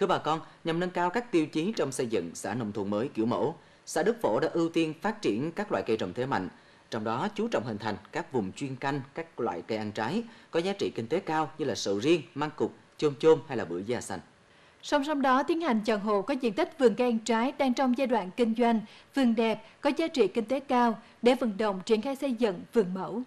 Thưa bà con, nhằm nâng cao các tiêu chí trong xây dựng xã nông thôn mới kiểu mẫu, xã Đức Phổ đã ưu tiên phát triển các loại cây trồng thế mạnh, trong đó chú trọng hình thành các vùng chuyên canh các loại cây ăn trái có giá trị kinh tế cao như là sầu riêng, măng cụt, chôm chôm hay là bưởi da xanh. Song song đó, tiến hành chọn hộ có diện tích vườn cây ăn trái đang trong giai đoạn kinh doanh, vườn đẹp, có giá trị kinh tế cao để vận động triển khai xây dựng vườn mẫu.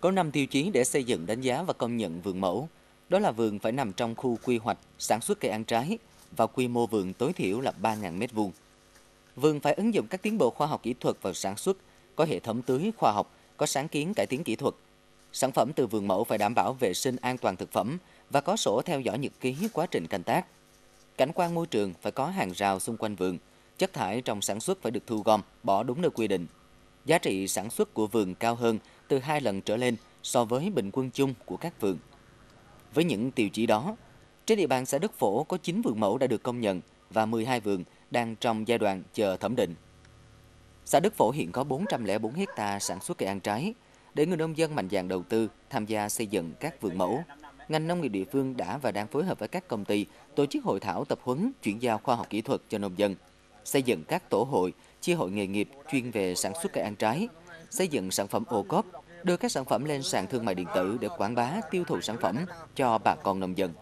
Có 5 tiêu chí để xây dựng đánh giá và công nhận vườn mẫu. Đó là vườn phải nằm trong khu quy hoạch sản xuất cây ăn trái và quy mô vườn tối thiểu là 3.000 m2. Vườn phải ứng dụng các tiến bộ khoa học kỹ thuật vào sản xuất, có hệ thống tưới khoa học, có sáng kiến cải tiến kỹ thuật. Sản phẩm từ vườn mẫu phải đảm bảo vệ sinh an toàn thực phẩm và có sổ theo dõi nhật ký quá trình canh tác. Cảnh quan môi trường phải có hàng rào xung quanh vườn, chất thải trong sản xuất phải được thu gom, bỏ đúng nơi quy định. Giá trị sản xuất của vườn cao hơn từ hai lần trở lên so với bình quân chung của các vườn. Với những tiêu chí đó, trên địa bàn xã Đức Phổ có 9 vườn mẫu đã được công nhận và 12 vườn đang trong giai đoạn chờ thẩm định. Xã Đức Phổ hiện có 404 hecta sản xuất cây ăn trái. Để người nông dân mạnh dạn đầu tư, tham gia xây dựng các vườn mẫu, ngành nông nghiệp địa phương đã và đang phối hợp với các công ty tổ chức hội thảo tập huấn chuyển giao khoa học kỹ thuật cho nông dân, xây dựng các tổ hội, chi hội nghề nghiệp chuyên về sản xuất cây ăn trái, xây dựng sản phẩm ô cốp, đưa các sản phẩm lên sàn thương mại điện tử để quảng bá tiêu thụ sản phẩm cho bà con nông dân.